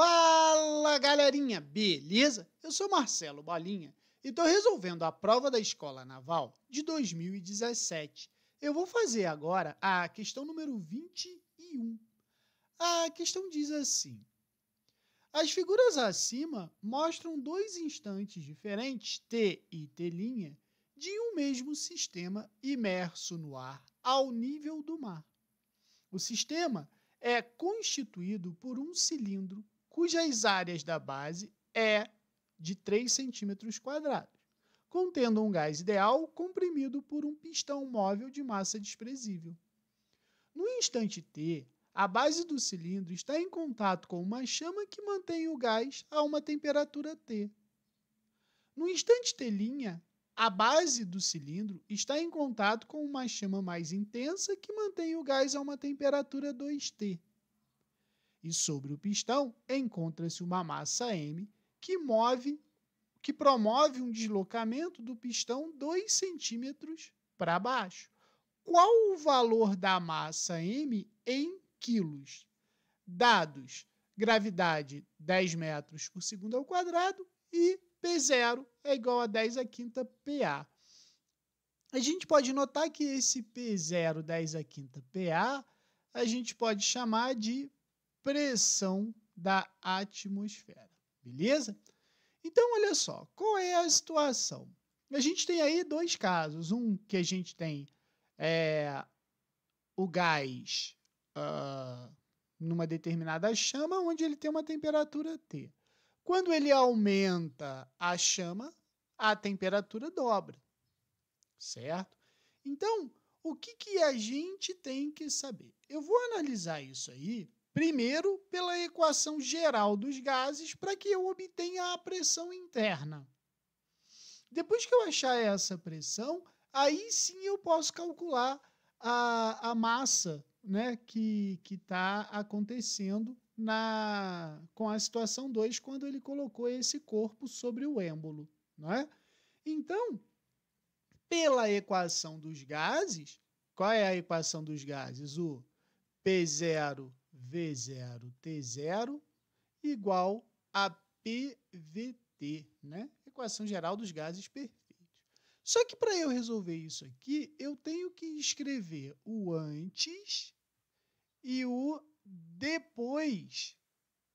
Fala galerinha, beleza? Eu sou Marcelo Bolinha e estou resolvendo a prova da Escola Naval de 2017. Eu vou fazer agora a questão número 21. A questão diz assim: As figuras acima mostram dois instantes diferentes, T e T', de um mesmo sistema imerso no ar ao nível do mar. O sistema é constituído por um cilindro cujas áreas da base é de 3 centímetros quadrados, contendo um gás ideal comprimido por um pistão móvel de massa desprezível. No instante T, a base do cilindro está em contato com uma chama que mantém o gás a uma temperatura T. No instante T', a base do cilindro está em contato com uma chama mais intensa que mantém o gás a uma temperatura 2T e sobre o pistão encontra-se uma massa M que move que promove um deslocamento do pistão 2 centímetros para baixo. Qual o valor da massa M em quilos? Dados: gravidade 10 metros por segundo ao quadrado e P0 é igual a 10 a quinta PA. A gente pode notar que esse P0, 10 a quinta PA, a gente pode chamar de pressão da atmosfera. Beleza? Então, olha só, qual é a situação? A gente tem aí dois casos. Um que a gente tem é, o gás uh, numa determinada chama, onde ele tem uma temperatura T. Quando ele aumenta a chama, a temperatura dobra. Certo? Então, o que, que a gente tem que saber? Eu vou analisar isso aí Primeiro, pela equação geral dos gases, para que eu obtenha a pressão interna. Depois que eu achar essa pressão, aí sim eu posso calcular a, a massa né, que está acontecendo na, com a situação 2, quando ele colocou esse corpo sobre o êmbolo. Não é? Então, pela equação dos gases, qual é a equação dos gases? O P0 V0 T0 igual a PVT, né? Equação geral dos gases perfeitos. Só que para eu resolver isso aqui, eu tenho que escrever o antes e o depois,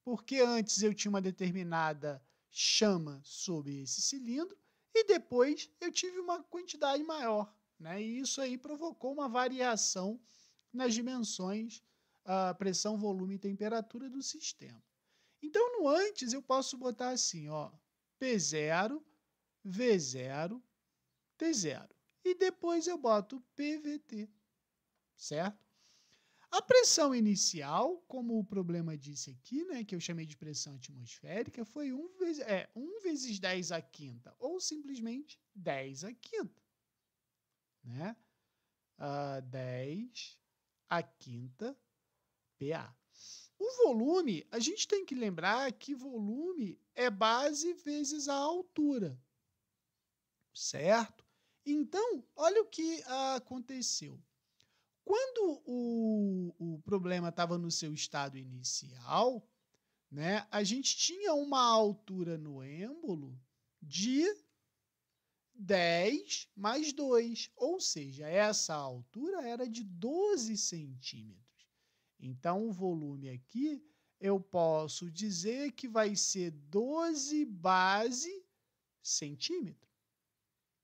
porque antes eu tinha uma determinada chama sobre esse cilindro e depois eu tive uma quantidade maior, né? E isso aí provocou uma variação nas dimensões a pressão, volume e temperatura do sistema. Então, no antes, eu posso botar assim, ó, P0, V0, T0. E depois eu boto PVT, certo? A pressão inicial, como o problema disse aqui, né, que eu chamei de pressão atmosférica, foi 1 vezes, é, 1 vezes 10 a quinta, ou simplesmente 10 a quinta. Né? Uh, 10 a quinta PA. O volume, a gente tem que lembrar que volume é base vezes a altura, certo? Então, olha o que aconteceu. Quando o, o problema estava no seu estado inicial, né, a gente tinha uma altura no êmbolo de 10 mais 2, ou seja, essa altura era de 12 centímetros. Então, o volume aqui, eu posso dizer que vai ser 12 base centímetro.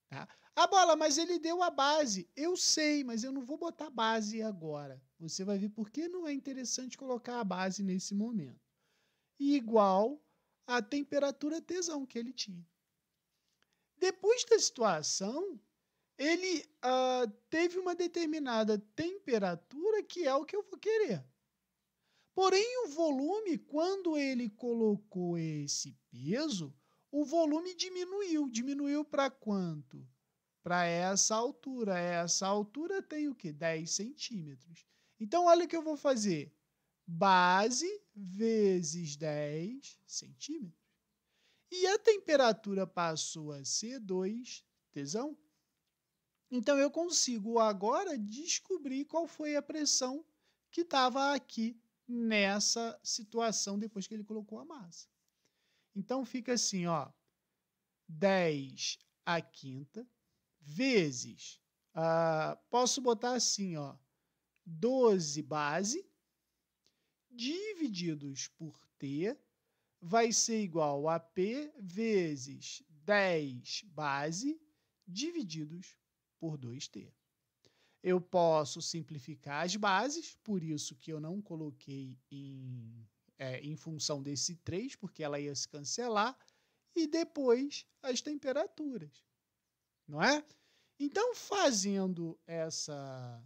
Tá? A bola, mas ele deu a base. Eu sei, mas eu não vou botar base agora. Você vai ver por que não é interessante colocar a base nesse momento. igual a temperatura tesão que ele tinha. Depois da situação, ele uh, teve uma determinada temperatura que é o que eu vou querer. Porém, o volume, quando ele colocou esse peso, o volume diminuiu. Diminuiu para quanto? Para essa altura. Essa altura tem o quê? 10 centímetros. Então, olha o que eu vou fazer. Base vezes 10 centímetros. E a temperatura passou a ser 2 tesão. Então, eu consigo agora descobrir qual foi a pressão que estava aqui nessa situação depois que ele colocou a massa. Então fica assim, ó, 10 a quinta vezes, uh, posso botar assim, ó, 12 base divididos por t vai ser igual a p vezes 10 base divididos por 2t. Eu posso simplificar as bases, por isso que eu não coloquei em, é, em função desse 3, porque ela ia se cancelar, e depois as temperaturas, não é? Então, fazendo essa,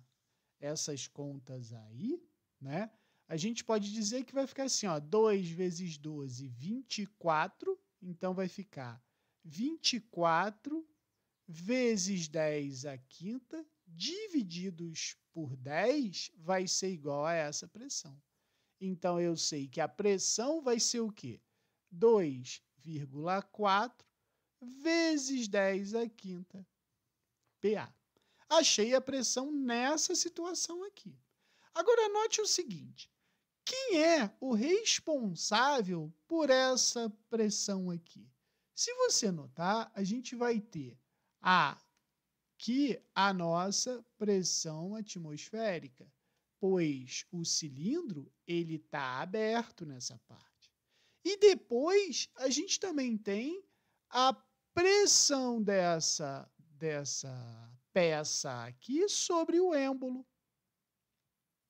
essas contas aí, né? A gente pode dizer que vai ficar assim, ó, 2 vezes 12, 24, então vai ficar 24 vezes 10 a quinta, divididos por 10, vai ser igual a essa pressão. Então, eu sei que a pressão vai ser o quê? 2,4 vezes 10 a quinta, PA. Achei a pressão nessa situação aqui. Agora, note o seguinte. Quem é o responsável por essa pressão aqui? Se você notar, a gente vai ter aqui a nossa pressão atmosférica, pois o cilindro ele está aberto nessa parte. E depois a gente também tem a pressão dessa, dessa peça aqui sobre o êmbolo.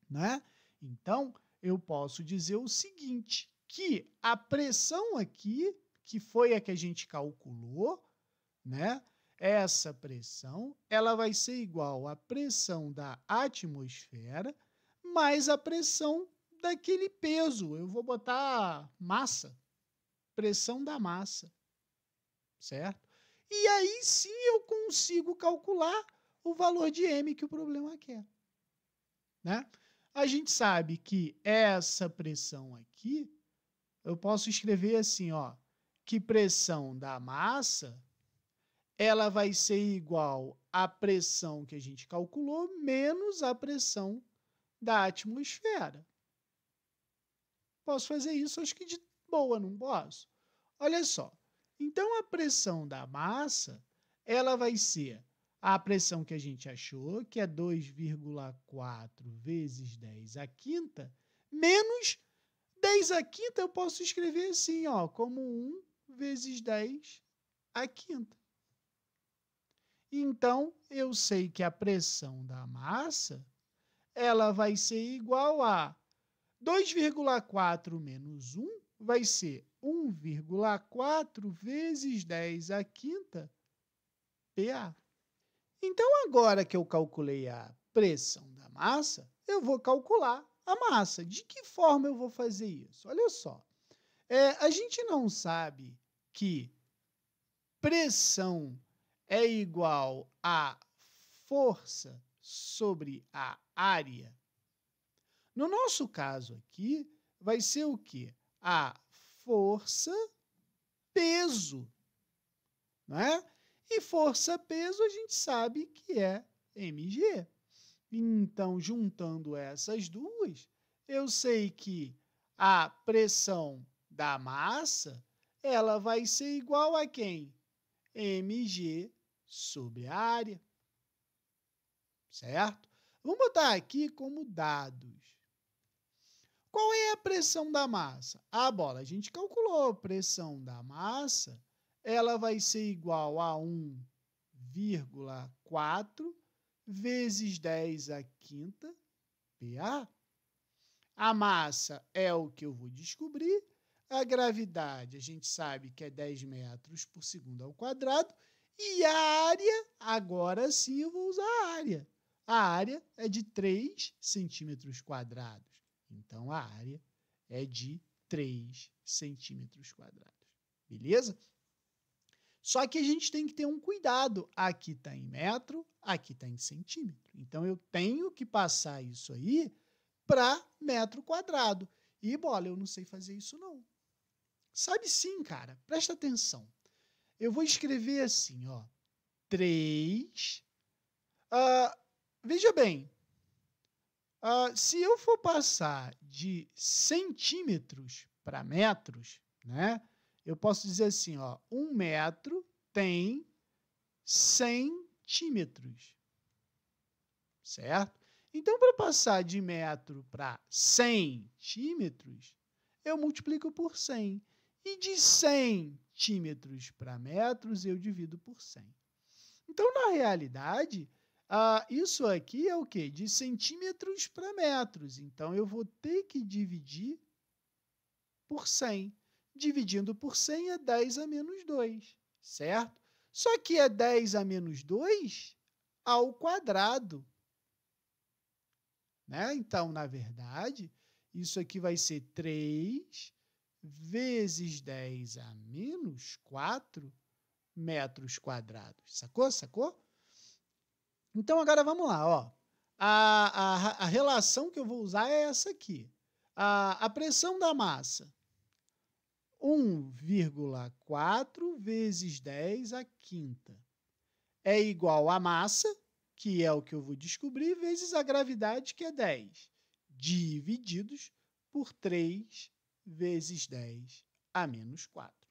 Né? Então, eu posso dizer o seguinte, que a pressão aqui que foi a que a gente calculou, né? Essa pressão, ela vai ser igual à pressão da atmosfera mais a pressão daquele peso. Eu vou botar massa, pressão da massa, certo? E aí sim eu consigo calcular o valor de M que o problema quer, né? A gente sabe que essa pressão aqui, eu posso escrever assim, ó, que pressão da massa ela vai ser igual à pressão que a gente calculou menos a pressão da atmosfera. Posso fazer isso, acho que de boa, não posso? Olha só. Então, a pressão da massa, ela vai ser a pressão que a gente achou, que é 2,4 vezes 10 a quinta, menos 10 a quinta eu posso escrever assim, ó, como 1 vezes 10 a quinta. Então, eu sei que a pressão da massa ela vai ser igual a 2,4 menos 1 vai ser 1,4 vezes 10 a quinta PA. Então, agora que eu calculei a pressão da massa, eu vou calcular a massa. De que forma eu vou fazer isso? Olha só. É, a gente não sabe que pressão é igual a força sobre a área, no nosso caso aqui, vai ser o quê? A força peso, não é? E força peso a gente sabe que é mg. Então, juntando essas duas, eu sei que a pressão da massa ela vai ser igual a quem? mg sobre a área. Certo? Vamos botar aqui como dados. Qual é a pressão da massa? A bola, a gente calculou a pressão da massa, ela vai ser igual a 1,4 vezes 10 a quinta PA. A massa é o que eu vou descobrir a gravidade, a gente sabe que é 10 metros por segundo ao quadrado. E a área, agora sim eu vou usar a área. A área é de 3 centímetros quadrados. Então, a área é de 3 centímetros quadrados. Beleza? Só que a gente tem que ter um cuidado. Aqui está em metro, aqui está em centímetro. Então, eu tenho que passar isso aí para metro quadrado. E, bola, eu não sei fazer isso não. Sabe sim, cara. Presta atenção. Eu vou escrever assim, ó. 3. Uh, veja bem. Uh, se eu for passar de centímetros para metros, né? Eu posso dizer assim, ó, um metro tem 100 centímetros, certo? Então, para passar de metro para centímetros, eu multiplico por 100. E de centímetros para metros, eu divido por 100. Então, na realidade, ah, isso aqui é o quê? De centímetros para metros. Então, eu vou ter que dividir por 100. Dividindo por 100 é 10 a menos 2, certo? Só que é 10 a menos 2 ao quadrado. Né? Então, na verdade, isso aqui vai ser 3 vezes 10 a menos 4 metros quadrados. Sacou? Sacou? Então, agora vamos lá. Ó. A, a, a relação que eu vou usar é essa aqui. A, a pressão da massa 1,4 vezes 10 a quinta é igual a massa, que é o que eu vou descobrir, vezes a gravidade, que é 10, divididos por 3 vezes 10 a menos 4.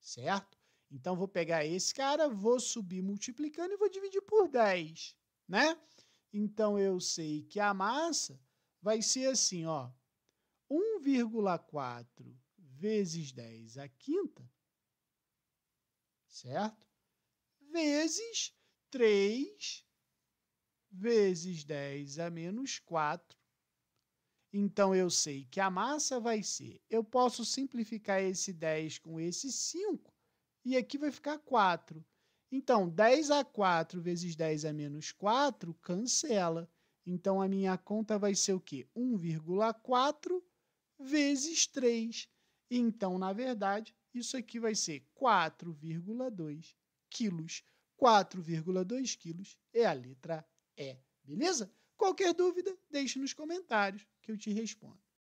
Certo? Então, vou pegar esse cara, vou subir multiplicando e vou dividir por 10, né? Então, eu sei que a massa vai ser assim, ó, 1,4 vezes 10 a quinta, certo? Vezes 3 vezes 10 a menos 4. Então, eu sei que a massa vai ser... Eu posso simplificar esse 10 com esse 5, e aqui vai ficar 4. Então, 10 a 4 vezes 10 a menos 4 cancela. Então, a minha conta vai ser o quê? 1,4 vezes 3. Então, na verdade, isso aqui vai ser 4,2 quilos. 4,2 quilos é a letra E, beleza? Qualquer dúvida, deixe nos comentários que eu te respondo.